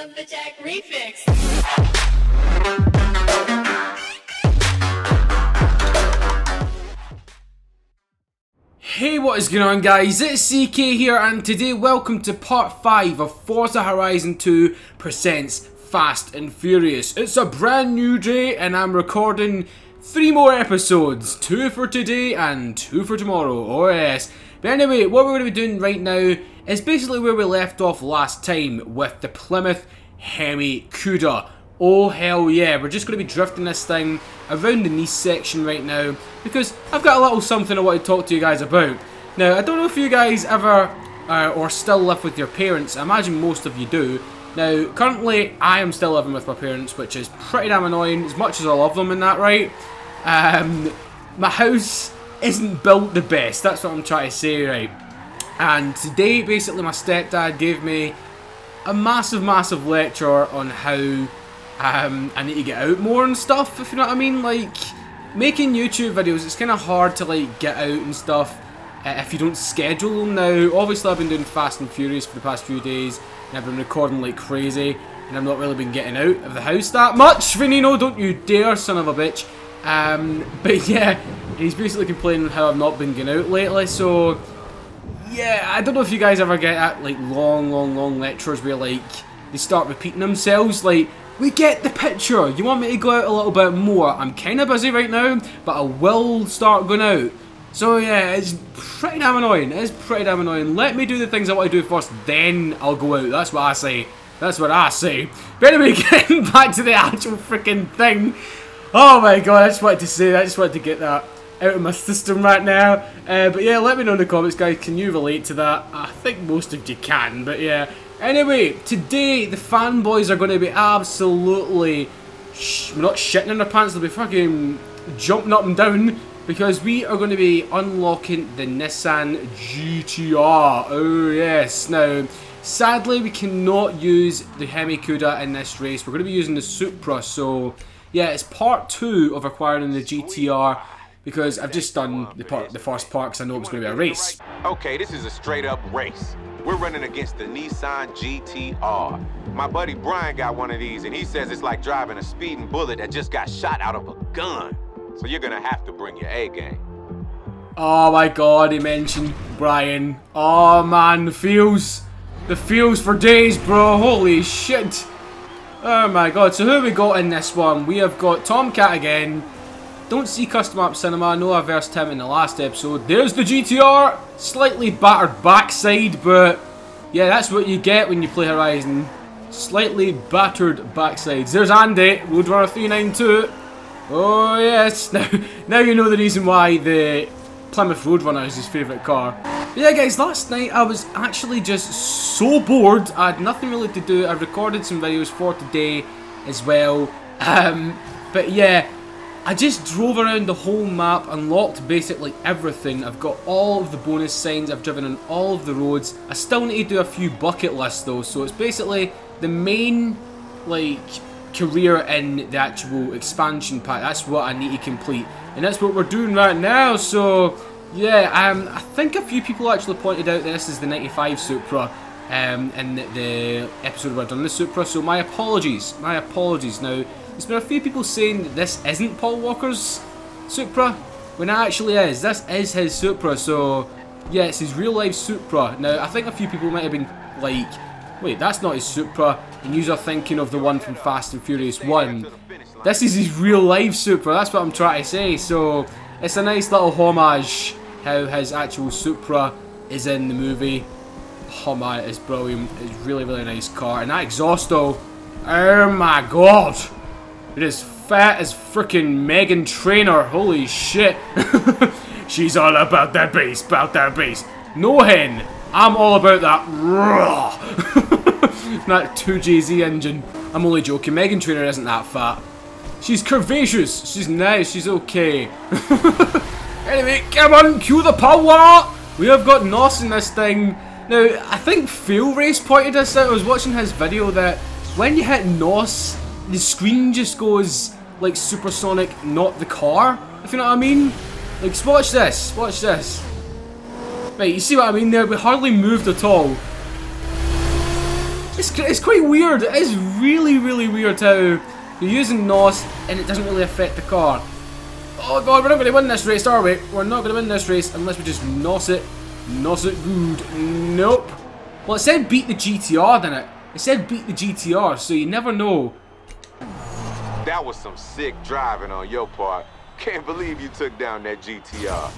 Remix. Hey, what is going on guys? It's EK here and today welcome to part 5 of Forza Horizon 2 Presents Fast and Furious. It's a brand new day and I'm recording 3 more episodes. 2 for today and 2 for tomorrow. Oh yes. But anyway, what we're going to be doing right now is basically where we left off last time with the Plymouth Hemi Cuda. Oh hell yeah, we're just going to be drifting this thing around the Nice section right now because I've got a little something I want to talk to you guys about. Now, I don't know if you guys ever uh, or still live with your parents, I imagine most of you do. Now, currently, I am still living with my parents, which is pretty damn annoying, as much as I love them in that right. Um, my house isn't built the best, that's what I'm trying to say, right? And today, basically, my stepdad gave me a massive, massive lecture on how um, I need to get out more and stuff, if you know what I mean. Like, making YouTube videos, it's kind of hard to, like, get out and stuff uh, if you don't schedule them. Now, obviously, I've been doing Fast and Furious for the past few days, and I've been recording like crazy, and I've not really been getting out of the house that much. Venino, don't you dare, son of a bitch. Um, but yeah, he's basically complaining how I've not been getting out lately, so... Yeah, I don't know if you guys ever get at like long, long, long lectures where like they start repeating themselves. Like, we get the picture. You want me to go out a little bit more? I'm kind of busy right now, but I will start going out. So yeah, it's pretty damn annoying. It's pretty damn annoying. Let me do the things I want to do first, then I'll go out. That's what I say. That's what I say. But anyway, getting back to the actual freaking thing. Oh my god, I just wanted to say that. I just wanted to get that out of my system right now. Uh, but yeah, let me know in the comments, guys. Can you relate to that? I think most of you can, but yeah. Anyway, today the fanboys are going to be absolutely, sh not shitting in their pants. They'll be fucking jumping up and down because we are going to be unlocking the Nissan GTR. Oh yes. Now, sadly, we cannot use the Hemi Cuda in this race. We're going to be using the Supra. So yeah, it's part two of acquiring the GTR because I've just done the part, the first part because I know it was going to be a race. Okay, this is a straight up race. We're running against the Nissan GTR. My buddy Brian got one of these, and he says it's like driving a speeding bullet that just got shot out of a gun. So you're gonna have to bring your A game. Oh my god, he mentioned Brian. Oh man, the feels. The feels for days, bro. Holy shit. Oh my god, so who we got in this one? We have got Tomcat again. Don't see Custom App Cinema. I know I versed him in the last episode. There's the GTR. Slightly battered backside, but yeah, that's what you get when you play Horizon. Slightly battered backsides. There's Andy, Roadrunner 392. Oh yes, now, now you know the reason why the Plymouth Roadrunner is his favourite car. But yeah guys, last night I was actually just so bored, I had nothing really to do, I recorded some videos for today as well, um, but yeah, I just drove around the whole map, unlocked basically everything, I've got all of the bonus signs, I've driven on all of the roads, I still need to do a few bucket lists though, so it's basically the main, like, career in the actual expansion pack. That's what I need to complete. And that's what we're doing right now. So, yeah, um, I think a few people actually pointed out that this is the 95 Supra um, in the, episode where I've done the Supra. So my apologies. My apologies. Now, there's been a few people saying that this isn't Paul Walker's Supra. When it actually is. This is his Supra. So, yeah, it's his real life Supra. Now, I think a few people might have been like, wait, that's not his Supra and you are thinking of the one from Fast and Furious 1. This is his real life Supra, that's what I'm trying to say. So it's a nice little homage how his actual Supra is in the movie. Oh man, it's brilliant. It's really, really nice car. And that exhaust though, oh my god. It is fat as freaking Meghan Trainor. Holy shit. She's all about that bass, about that bass. No hen. I'm all about that raw. that 2JZ engine. I'm only joking. Meghan Trainor isn't that fat. She's curvaceous. She's nice. She's okay. anyway, come on, cue the power. We have got Nos in this thing. Now, I think Failrace pointed this out. I was watching his video that when you hit Nos, the screen just goes like supersonic, not the car. If you know what I mean. Like, watch this. Watch this. Right, you see what I mean there? We hardly moved at all. It's, it's quite weird. It is really, really weird how you're using NOS and it doesn't really affect the car. Oh god, we're not going to win this race, are we? We're not going to win this race unless we just NOS it. NOS it good. Nope. Well, it said beat the GTR, didn't it? It said beat the GTR, so you never know. That was some sick driving on your part. Can't believe you took down that GTR.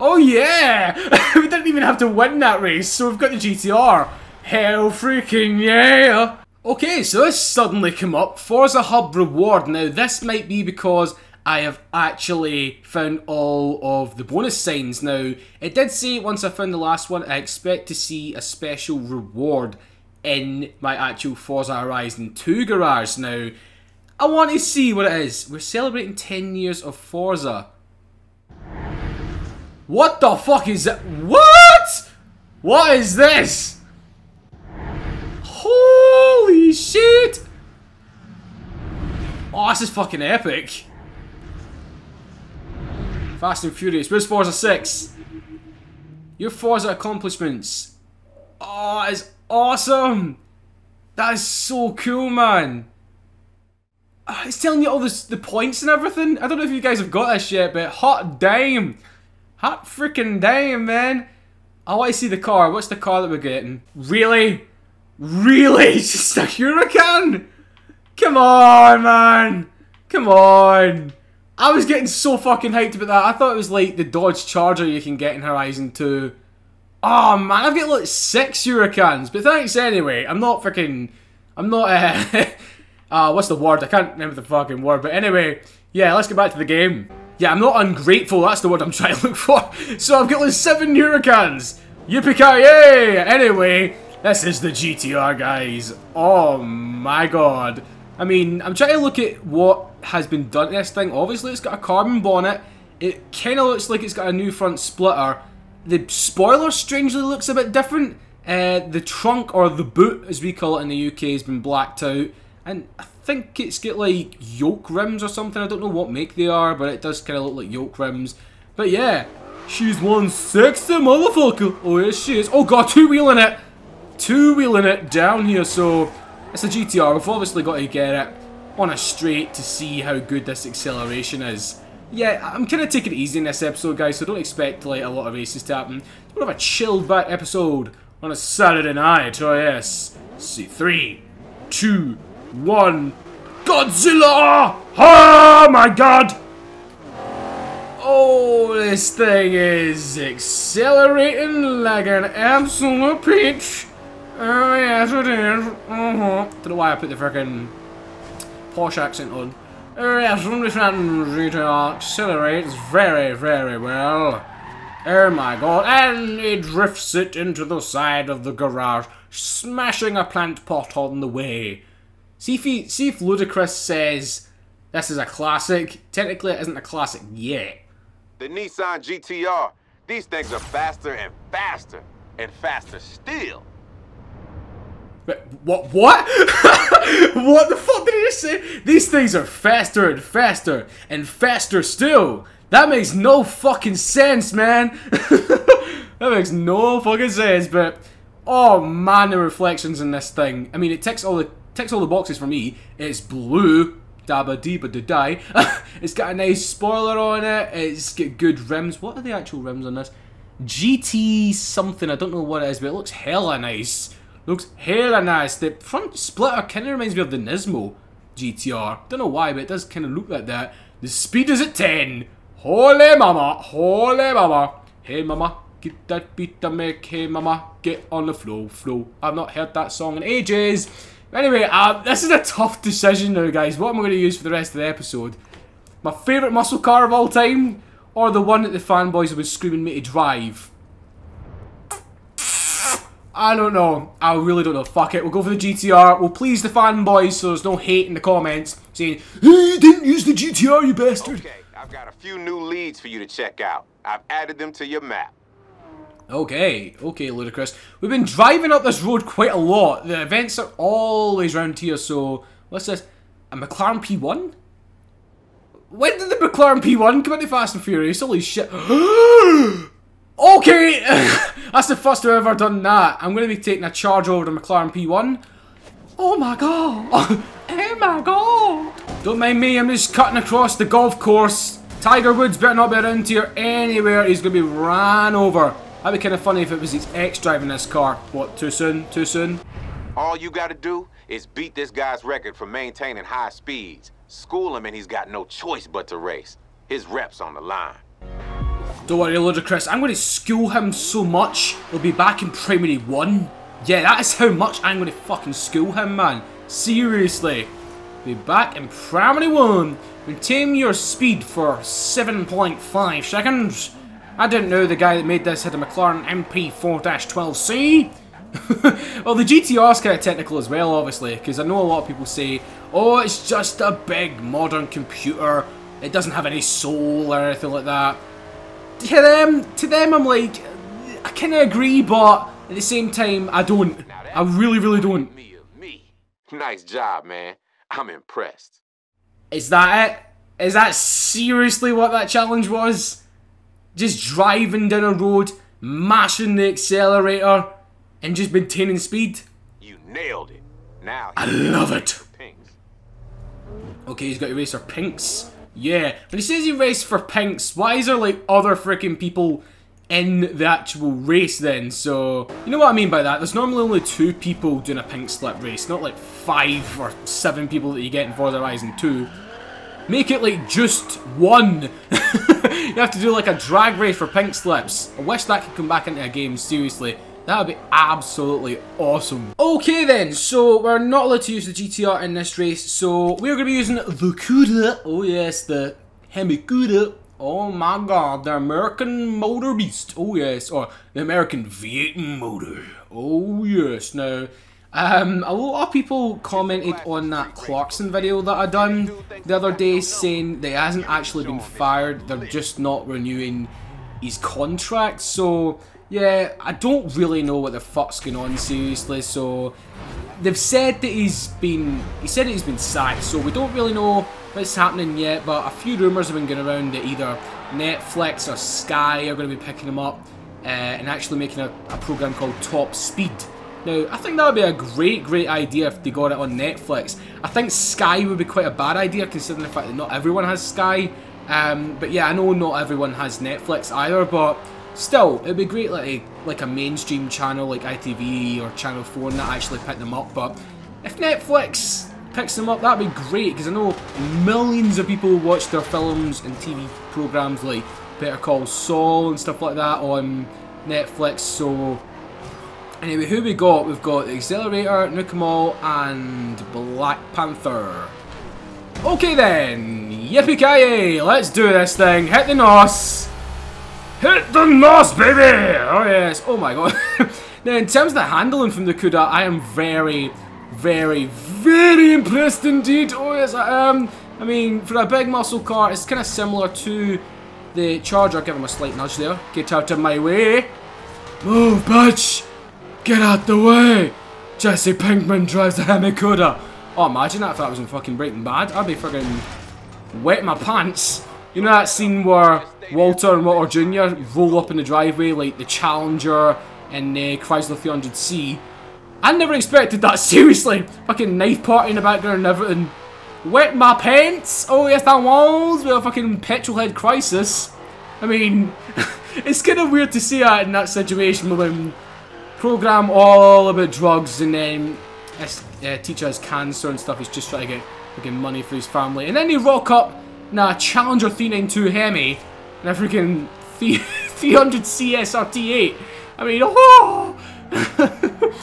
Oh yeah! we didn't even have to win that race, so we've got the GTR. Hell freaking yeah! Okay, so this suddenly come up. Forza Hub reward. Now this might be because I have actually found all of the bonus signs. Now, it did say once I found the last one, I expect to see a special reward in my actual Forza Horizon 2 garage. Now, I want to see what it is. We're celebrating 10 years of Forza. What the fuck is that? What? What is this? Holy shit! Oh, this is fucking epic. Fast and Furious. Where's Forza 6? Your Forza accomplishments. Oh, it's awesome! That is so cool, man. It's telling you all this, the points and everything. I don't know if you guys have got this yet, but hot damn. Hot freaking damn, man. I want to see the car. What's the car that we're getting? Really? Really? Just a Huracan? Come on, man. Come on. I was getting so fucking hyped about that. I thought it was like the Dodge Charger you can get in Horizon 2. Oh man, I've got like six Huracans, but thanks anyway. I'm not freaking. I'm not. Uh, uh, what's the word? I can't remember the fucking word, but anyway, yeah, let's get back to the game. Yeah, I'm not ungrateful, that's the word I'm trying to look for. So I've got like seven Huracans. Yippee-ki-yay! Anyway, this is the GTR, guys. Oh my god. I mean, I'm trying to look at what has been done to this thing. Obviously, it's got a carbon bonnet. It kind of looks like it's got a new front splitter. The spoiler strangely looks a bit different. Uh, the trunk, or the boot as we call it in the UK, has been blacked out. And I think it's got like yoke rims or something. I don't know what make they are, but it does kind of look like yoke rims. But yeah, she's one sexy motherfucker. Oh yes she is. Oh god, two wheeling it. Two wheeling it down here. So it's a GTR. We've obviously got to get it on a straight to see how good this acceleration is. Yeah, I'm kind of taking it easy in this episode, guys, so don't expect like a lot of races to happen. It's more of a chilled back episode on a Saturday night. Oh yes. See, three, two, one. Godzilla! Oh my god! Oh, this thing is accelerating like an absolute peach. Oh yes, it is. Uh huh. Don't know why I put the freaking Porsche accent on. Oh yes, it accelerates very, very well. Oh my god, and it drifts it into the side of the garage, smashing a plant pot on the way. See if, he, see if Ludacris says this is a classic. Technically, it isn't a classic yet. The Nissan GTR, these things are faster and faster, and faster still. But what? What? what the fuck did he just say? These things are faster and faster and faster still. That makes no fucking sense, man. that makes no fucking sense. But oh man, the reflections in this thing. I mean, it ticks all the ticks all the boxes for me. It's blue. Dabba deeba da die. it's got a nice spoiler on it. It's got good rims. What are the actual rims on this? GT something. I don't know what it is, but it looks hella nice. Looks hella nice. The front splitter kind of reminds me of the Nismo GTR. Don't know why, but it does kind of look like that. The speed is at 10. Holy mama, holy mama. Hey mama, get that beat to make. Hey mama, get on the flow, flow. I've not heard that song in ages. Anyway, uh, this is a tough decision now, guys. What am I going to use for the rest of the episode? My favourite muscle car of all time? Or the one that the fanboys have been screaming me to drive? I don't know. I really don't know. Fuck it. We'll go for the GTR. We'll please the fanboys so there's no hate in the comments saying, Hey, you didn't use the GTR, you bastard. Okay, I've got a few new leads for you to check out. I've added them to your map. Okay, okay, Ludacris. We've been driving up this road quite a lot. The events are always around here, so... What's this? A McLaren P1? When did the McLaren P1 come into Fast and Furious? Holy shit. okay! That's the first I've ever done that. I'm going to be taking a charge over the McLaren P1. Oh my god! oh my god! Don't mind me, I'm just cutting across the golf course. Tiger Woods better not be around here anywhere. He's going to be ran over. That'd be kind of funny if it was his ex driving this car. What, too soon? Too soon? All you gotta do is beat this guy's record for maintaining high speeds. School him and he's got no choice but to race. His rep's on the line. Don't worry, Ludacris. I'm going to school him so much, he'll be back in Primary 1. Yeah, that is how much I'm going to fucking school him, man. Seriously. Be back in Primary 1. Maintain your speed for 7.5 seconds. I didn't know the guy that made this had a McLaren MP4-12C. well, the GTR's kind of technical as well, obviously, because I know a lot of people say, oh, it's just a big modern computer. It doesn't have any soul or anything like that. To them, to them, I'm like, I kind of agree, but at the same time, I don't. I really, really don't. Me, me. Nice job, man. I'm impressed. Is that it? Is that seriously what that challenge was? Just driving down a road, mashing the accelerator, and just maintaining speed? You nailed it. Now I love it. Pinks. Okay, he's got to race for pinks. Yeah. When he says he raced for pinks, why is there like other freaking people in the actual race then? So, you know what I mean by that? There's normally only two people doing a pink slip race, not like five or seven people that you get in Forza Horizon 2. Make it like just one. you have to do like a drag race for pink slips. I wish that could come back into a game, seriously. That would be absolutely awesome. Okay then, so we're not allowed to use the GTR in this race, so we're going to be using the CUDA. Oh yes, the Hemi-Cuda. Oh my god, the American Motor Beast. Oh yes, or the American V8 motor. Oh yes. Now, um, a lot of people commented on that Clarkson video that I done the other day saying that he hasn't actually been fired, they're just not renewing his contract, so yeah, I don't really know what the fuck's going on seriously, so they've said that he's been, he said that he's been sacked, so we don't really know what's happening yet, but a few rumours have been going around that either Netflix or Sky are going to be picking him up uh, and actually making a, a program called Top Speed. Now, I think that would be a great, great idea if they got it on Netflix. I think Sky would be quite a bad idea considering the fact that not everyone has Sky. Um, but yeah, I know not everyone has Netflix either, but still, it'd be great like a, like a mainstream channel like ITV or Channel 4 and that actually pick them up. But if Netflix picks them up, that'd be great because I know millions of people watch their films and TV programs like Better Call Saul and stuff like that on Netflix. So Anyway, who we got? We've got the Accelerator, Nuke 'Em All, and Black Panther. Okay then, yippee let's do this thing. Hit the nos. Hit the nos, baby! Oh yes, oh my god. now in terms of the handling from the CUDA, I am very, very, very impressed indeed. Oh yes, I am. I mean, for a big muscle car, it's kind of similar to the Charger. Give him a slight nudge there. Get out of my way. Move, bitch! Get out the way! Jesse Pinkman drives the Hemi-Cuda. Oh, imagine that if that was in fucking Breaking Bad. I'd be fucking wet my pants. You know that scene where Walter and Walter Jr. roll up in the driveway like the Challenger and the Chrysler 300C? I never expected that, seriously. Fucking knife party in the background and everything. Wet my pants! Oh yes, that was with a fucking petrol head crisis. I mean, it's kind of weird to see that in that situation when program all about drugs and then his uh, teacher has cancer and stuff. He's just trying to get freaking money for his family. And then they rock up a Challenger 392 Hemi and a freaking 300 CSRT8. I mean, oh!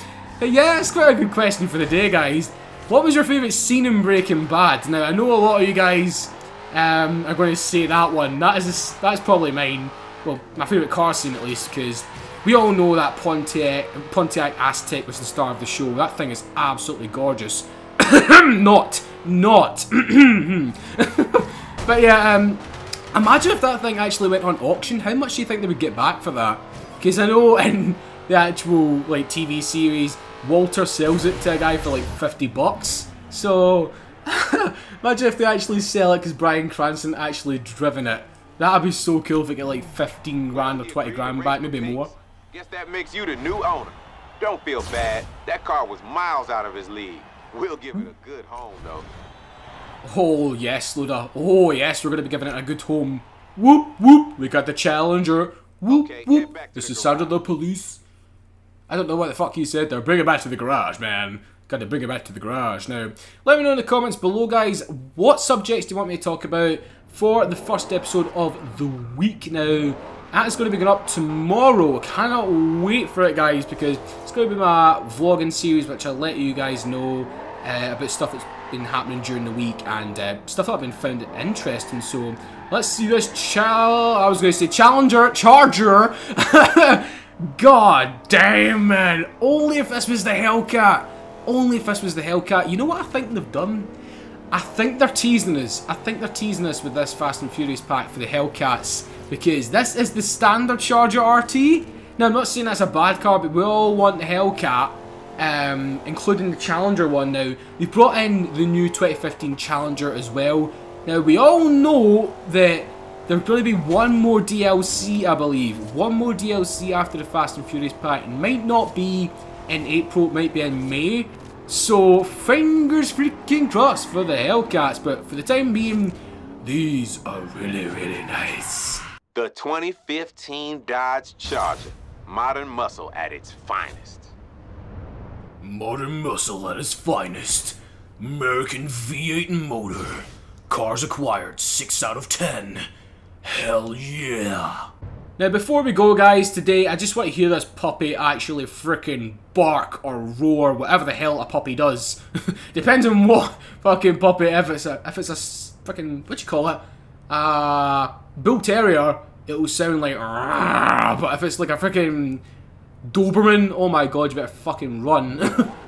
yeah, it's quite a good question for the day, guys. What was your favourite scene in Breaking Bad? Now, I know a lot of you guys um, are going to say that one. That is a, that's probably mine. Well, my favourite car scene at least, because we all know that Pontiac, Pontiac Aztek was the star of the show. That thing is absolutely gorgeous. not, not. but yeah, um, imagine if that thing actually went on auction. How much do you think they would get back for that? Because I know in the actual like TV series, Walter sells it to a guy for like 50 bucks. So imagine if they actually sell it because Bryan Cranston actually driven it. That'd be so cool if they get like 15 grand or 20 grand back, maybe more. Guess that makes you the new owner. Don't feel bad. That car was miles out of his league. We'll give it a good home, though. Oh, yes, Luda. Oh, yes, we're going to be giving it a good home. Whoop, whoop. We got the Challenger. Whoop, Okay, whoop. This is sound of the police. I don't know what the fuck he said there. Bring it back to the garage, man. Got to bring it back to the garage. Now, let me know in the comments below, guys, what subjects do you want me to talk about for the first episode of the week now. That is going to be going up tomorrow. Cannot wait for it, guys, because it's going to be my vlogging series, which I'll let you guys know uh, about stuff that's been happening during the week and uh, stuff that I've been found interesting. So let's see this chal. I was going to say Challenger, Charger. God damn, man. Only if this was the Hellcat. Only if this was the Hellcat. You know what I think they've done? I think they're teasing us. I think they're teasing us with this Fast and Furious pack for the Hellcats because this is the standard Charger RT. Now, I'm not saying that's a bad car, but we all want the Hellcat, um, including the Challenger one now. They brought in the new 2015 Challenger as well. Now, we all know that there's going to be one more DLC, I believe. One more DLC after the Fast and Furious pack. It might not be in April, it might be in May. So, fingers freaking crossed for the Hellcats, but for the time being, these are really, really nice. The 2015 Dodge Charger. Modern muscle at its finest. Modern muscle at its finest. American V8 motor. Cars acquired 6 out of 10. Hell yeah. Now before we go guys, today I just want to hear this puppy actually freaking bark or roar, whatever the hell a puppy does. Depends on what fucking puppy, if it's a, if it's a fucking, what you call it? Uh, bull terrier, it will sound like but if it's like a freaking Doberman, oh my god, you better fucking run.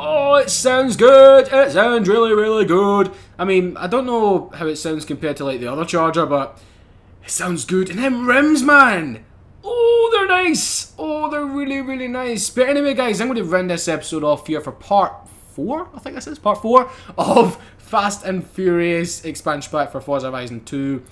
Oh, it sounds good. It sounds really, really good. I mean, I don't know how it sounds compared to like the other Charger, but it sounds good. And them rims, man. Oh, they're nice. Oh, they're really, really nice. But anyway, guys, I'm going to round this episode off here for part four. I think this is part four of Fast and Furious expansion pack for Forza Horizon 2.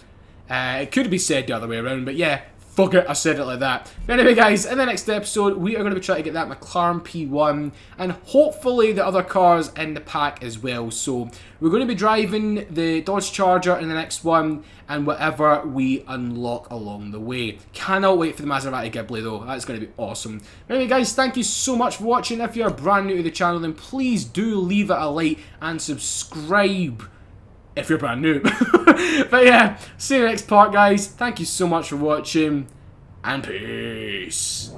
Uh, it could be said the other way around, but yeah, fuck it, I said it like that. Anyway, guys, in the next episode, we are going to be trying to get that McLaren P1 and hopefully the other cars in the pack as well. So we're going to be driving the Dodge Charger in the next one and whatever we unlock along the way. Cannot wait for the Maserati Ghibli though. That's going to be awesome. Anyway, guys, thank you so much for watching. If you're brand new to the channel, then please do leave it a like and subscribe if you're brand new. but yeah, see you next part, guys. Thank you so much for watching, and peace.